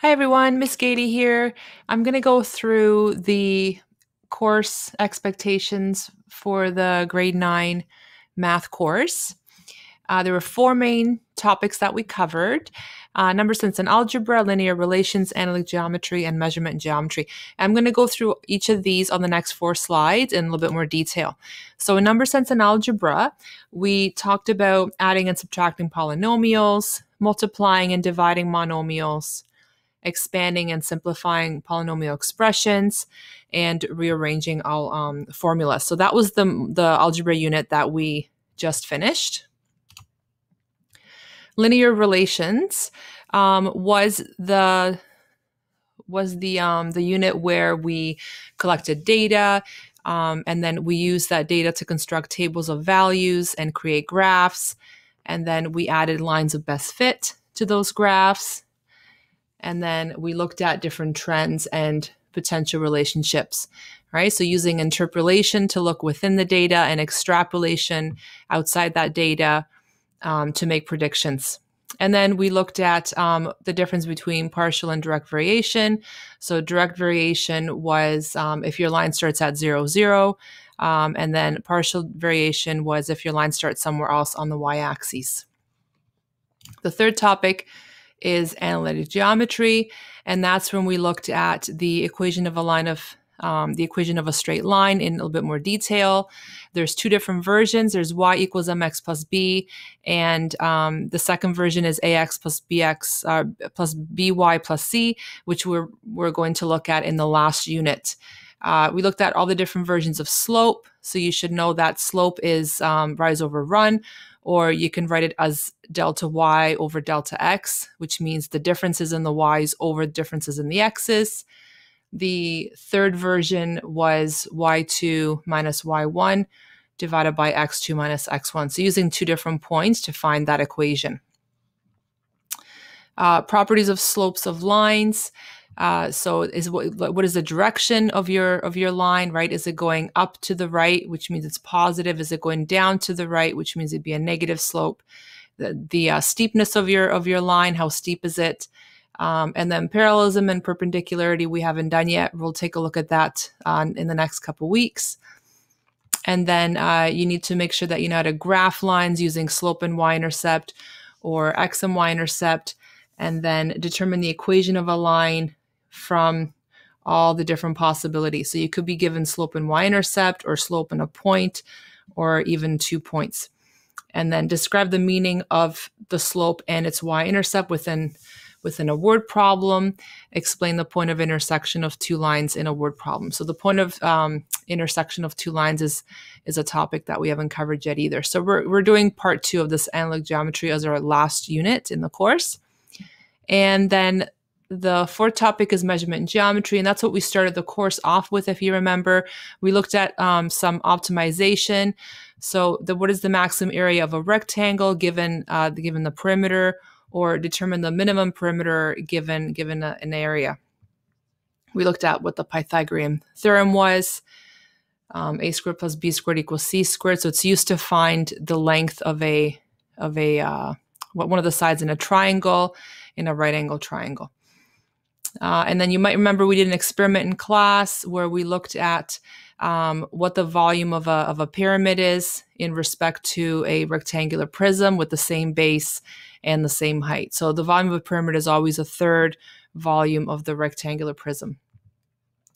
Hi everyone, Miss Gaede here. I'm going to go through the course expectations for the grade 9 math course. Uh, there were four main topics that we covered uh, number sense and algebra, linear relations, analytic geometry, and measurement and geometry. I'm going to go through each of these on the next four slides in a little bit more detail. So, in number sense and algebra, we talked about adding and subtracting polynomials, multiplying and dividing monomials, expanding and simplifying polynomial expressions, and rearranging all um, formulas. So that was the, the algebra unit that we just finished. Linear relations um, was the was the um, the unit where we collected data um, and then we used that data to construct tables of values and create graphs and then we added lines of best fit to those graphs and then we looked at different trends and potential relationships right so using interpolation to look within the data and extrapolation outside that data um, to make predictions and then we looked at um, the difference between partial and direct variation. So direct variation was um, if your line starts at zero, zero. Um, and then partial variation was if your line starts somewhere else on the y-axis. The third topic is analytic geometry, and that's when we looked at the equation of a line of um, the equation of a straight line in a little bit more detail. There's two different versions. There's y equals mx plus b, and um, the second version is ax plus bx uh, plus by plus c, which we're we're going to look at in the last unit. Uh, we looked at all the different versions of slope, so you should know that slope is um, rise over run, or you can write it as delta y over delta x, which means the differences in the y's over the differences in the x's. The third version was y2 minus y1 divided by x2 minus x1. So using two different points to find that equation. Uh, properties of slopes of lines. Uh, so is what, what is the direction of your of your line right is it going up to the right which means it's positive is it going down to the right which means it'd be a negative slope the, the uh, steepness of your of your line how steep is it um, and then parallelism and perpendicularity we haven't done yet. We'll take a look at that uh, in the next couple weeks. And then uh, you need to make sure that you know how to graph lines using slope and y-intercept or x and y-intercept, and then determine the equation of a line from all the different possibilities. So you could be given slope and y-intercept or slope and a point or even two points. And then describe the meaning of the slope and its y-intercept within within a word problem, explain the point of intersection of two lines in a word problem. So the point of um, intersection of two lines is is a topic that we haven't covered yet either. So we're, we're doing part two of this analytic geometry as our last unit in the course. And then the fourth topic is measurement and geometry, and that's what we started the course off with. If you remember, we looked at um, some optimization. So, the, what is the maximum area of a rectangle given uh, given the perimeter? or determine the minimum perimeter given given a, an area. We looked at what the Pythagorean theorem was. Um, a squared plus b squared equals c squared. So it's used to find the length of a of a uh, one of the sides in a triangle in a right angle triangle. Uh, and then you might remember we did an experiment in class where we looked at um, what the volume of a, of a pyramid is in respect to a rectangular prism with the same base and the same height. So the volume of a pyramid is always a third volume of the rectangular prism.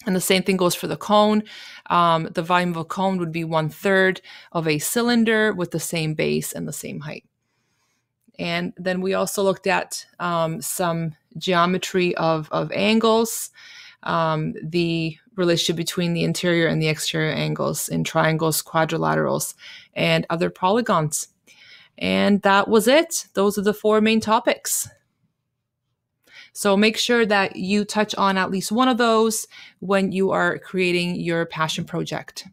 And the same thing goes for the cone. Um, the volume of a cone would be one third of a cylinder with the same base and the same height. And then we also looked at um, some geometry of, of angles, um, the relationship between the interior and the exterior angles in triangles, quadrilaterals, and other polygons. And that was it. Those are the four main topics. So make sure that you touch on at least one of those when you are creating your passion project.